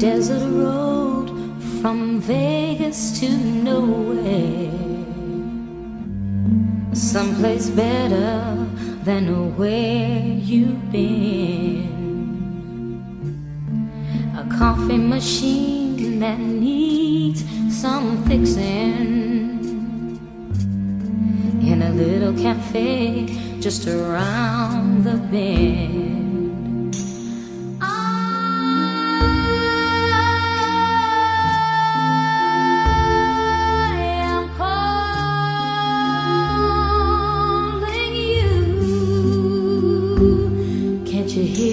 desert road from Vegas to nowhere. Someplace better than where you've been. A coffee machine that needs some fixing. In a little cafe just around the bend.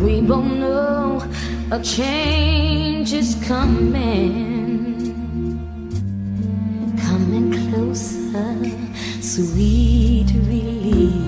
we both know a change is coming. Coming closer, sweet relief.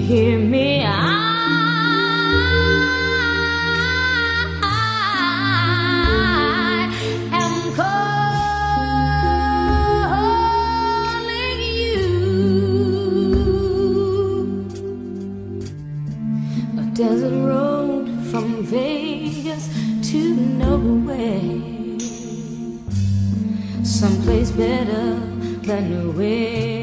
Hear me? I, am calling you. A desert road from Vegas to nowhere. Someplace better than where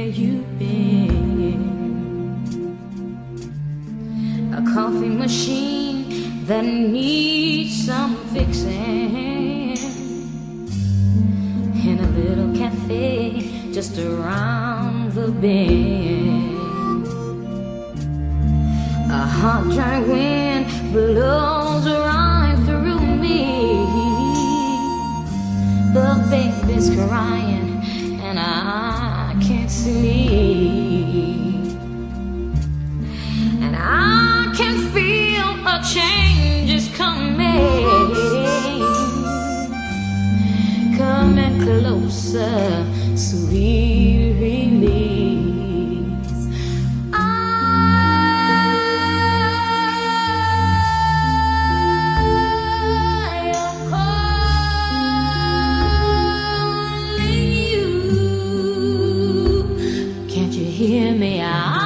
coffee machine that needs some fixing in a little cafe just around the bend. A hot, dry wind blows right through me. The baby's crying and I can't sleep. a sweet release. I am calling you. Can't you hear me? I